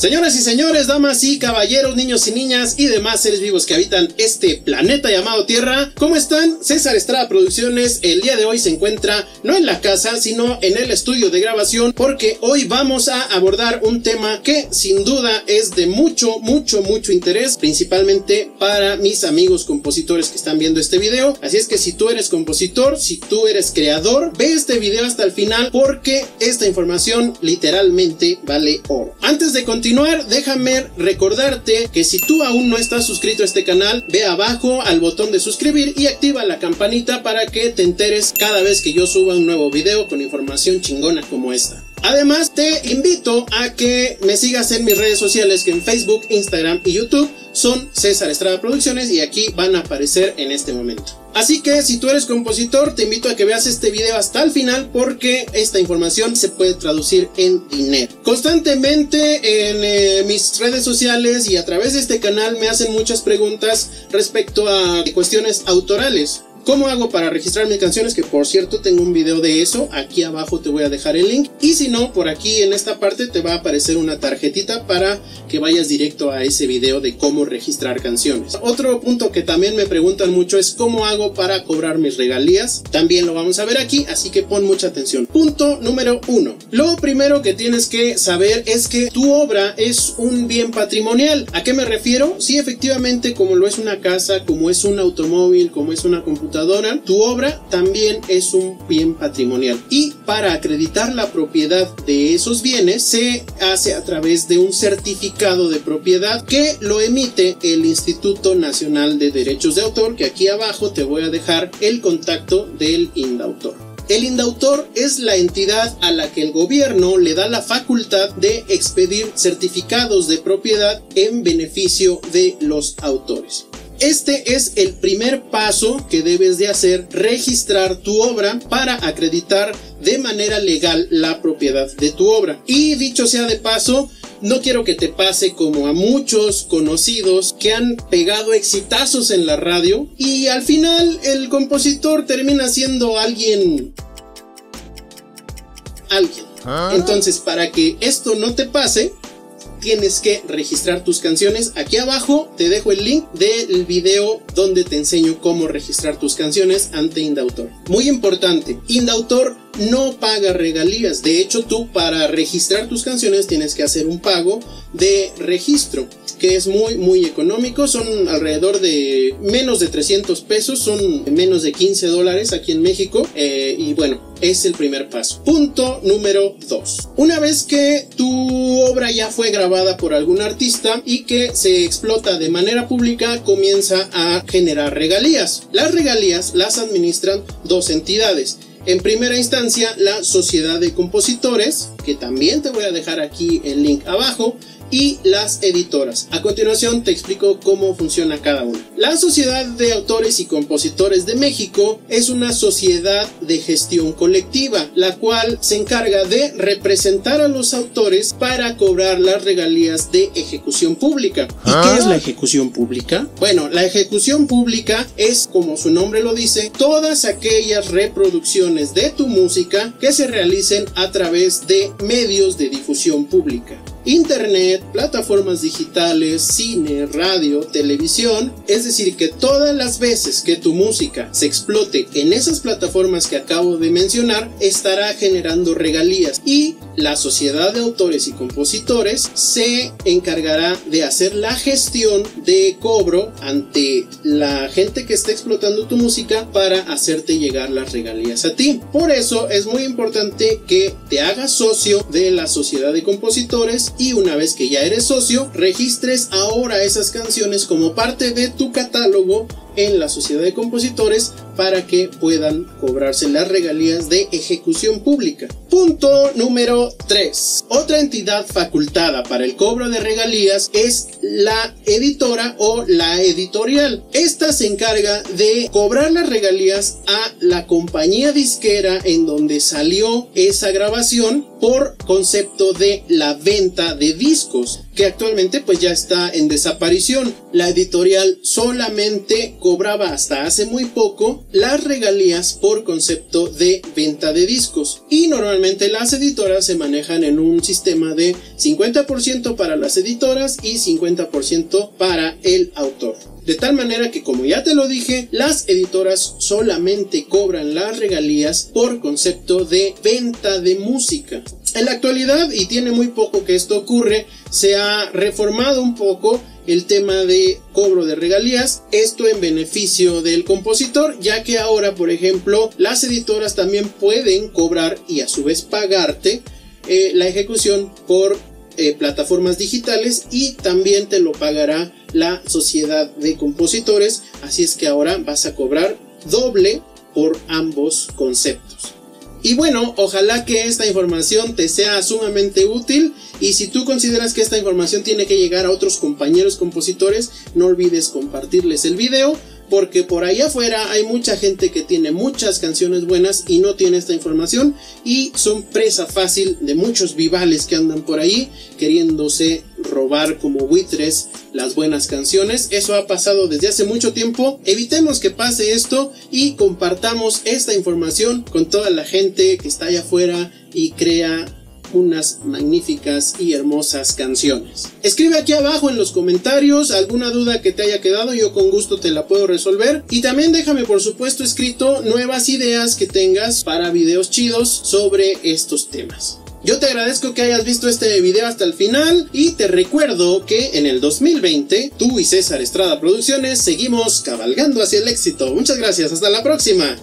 Señoras y señores, damas y caballeros, niños y niñas y demás seres vivos que habitan este planeta llamado Tierra, ¿cómo están? César Estrada Producciones el día de hoy se encuentra no en la casa, sino en el estudio de grabación porque hoy vamos a abordar un tema que sin duda es de mucho, mucho, mucho interés, principalmente para mis amigos compositores que están viendo este video. Así es que si tú eres compositor, si tú eres creador, ve este video hasta el final porque esta información literalmente vale oro. Antes de continuar, déjame recordarte que si tú aún no estás suscrito a este canal, ve abajo al botón de suscribir y activa la campanita para que te enteres cada vez que yo suba un nuevo video con información chingona como esta. Además, te invito a que me sigas en mis redes sociales que en Facebook, Instagram y YouTube son César Estrada Producciones y aquí van a aparecer en este momento. Así que si tú eres compositor, te invito a que veas este video hasta el final porque esta información se puede traducir en dinero. Constantemente en eh, mis redes sociales y a través de este canal me hacen muchas preguntas respecto a cuestiones autorales. ¿Cómo hago para registrar mis canciones? Que por cierto tengo un video de eso, aquí abajo te voy a dejar el link. Y si no, por aquí en esta parte te va a aparecer una tarjetita para que vayas directo a ese video de cómo registrar canciones. Otro punto que también me preguntan mucho es cómo hago para cobrar mis regalías. También lo vamos a ver aquí, así que pon mucha atención. Punto número uno. Lo primero que tienes que saber es que tu obra es un bien patrimonial. ¿A qué me refiero? Sí, efectivamente, como lo es una casa, como es un automóvil, como es una computadora, tu obra también es un bien patrimonial. Y para acreditar la propiedad de esos bienes se hace a través de un certificado de propiedad que lo emite el Instituto Nacional de Derechos de Autor, que aquí abajo te voy a dejar el contacto del indautor. El indautor es la entidad a la que el gobierno le da la facultad de expedir certificados de propiedad en beneficio de los autores. Este es el primer paso que debes de hacer, registrar tu obra para acreditar de manera legal la propiedad de tu obra. Y dicho sea de paso, no quiero que te pase como a muchos conocidos que han pegado exitazos en la radio y al final el compositor termina siendo alguien... alguien. ¿Ah? Entonces, para que esto no te pase, tienes que registrar tus canciones. Aquí abajo te dejo el link del video donde te enseño cómo registrar tus canciones ante Indautor. Muy importante, Indautor no paga regalías. De hecho, tú para registrar tus canciones tienes que hacer un pago de registro que es muy muy económico son alrededor de menos de 300 pesos son menos de 15 dólares aquí en México eh, y bueno es el primer paso punto número 2 una vez que tu obra ya fue grabada por algún artista y que se explota de manera pública comienza a generar regalías. Las regalías las administran dos entidades. En primera instancia, la Sociedad de Compositores, que también te voy a dejar aquí el link abajo, y las editoras. A continuación te explico cómo funciona cada una. La Sociedad de Autores y Compositores de México es una sociedad de gestión colectiva, la cual se encarga de representar a los autores para cobrar las regalías de ejecución pública. ¿Y qué es la ejecución pública? Bueno, la ejecución pública es, como su nombre lo dice, todas aquellas reproducciones de tu música que se realicen a través de medios de difusión pública. Internet, plataformas digitales, cine, radio, televisión, es decir, que todas las veces que tu música se explote en esas plataformas que acabo de mencionar, estará generando regalías. Y la sociedad de autores y compositores se encargará de hacer la gestión de cobro ante la gente que está explotando tu música para hacerte llegar las regalías a ti. Por eso es muy importante que te hagas socio de la sociedad de compositores y una vez que ya eres socio, registres ahora esas canciones como parte de tu catálogo en la sociedad de compositores para que puedan cobrarse las regalías de ejecución pública. Punto número 3. Otra entidad facultada para el cobro de regalías es la editora o la editorial. Esta se encarga de cobrar las regalías a la compañía disquera en donde salió esa grabación por concepto de la venta de discos, que actualmente pues ya está en desaparición. La editorial solamente cobraba hasta hace muy poco las regalías por concepto de venta de discos y normalmente las editoras se manejan en un sistema de 50% para las editoras y 50% para el autor. De tal manera que, como ya te lo dije, las editoras solamente cobran las regalías por concepto de venta de música. En la actualidad, y tiene muy poco que esto ocurre, se ha reformado un poco el tema de cobro de regalías, esto en beneficio del compositor, ya que ahora, por ejemplo, las editoras también pueden cobrar y a su vez pagarte eh, la ejecución por eh, plataformas digitales y también te lo pagará la sociedad de compositores, así es que ahora vas a cobrar doble por ambos conceptos. Y bueno, ojalá que esta información te sea sumamente útil y si tú consideras que esta información tiene que llegar a otros compañeros compositores, no olvides compartirles el video porque por ahí afuera hay mucha gente que tiene muchas canciones buenas y no tiene esta información y son presa fácil de muchos vivales que andan por ahí queriéndose robar como buitres las buenas canciones. Eso ha pasado desde hace mucho tiempo. Evitemos que pase esto y compartamos esta información con toda la gente que está allá afuera y crea unas magníficas y hermosas canciones. Escribe aquí abajo en los comentarios alguna duda que te haya quedado, yo con gusto te la puedo resolver. Y también déjame por supuesto escrito nuevas ideas que tengas para videos chidos sobre estos temas. Yo te agradezco que hayas visto este video hasta el final y te recuerdo que en el 2020 tú y César Estrada Producciones seguimos cabalgando hacia el éxito. Muchas gracias, hasta la próxima.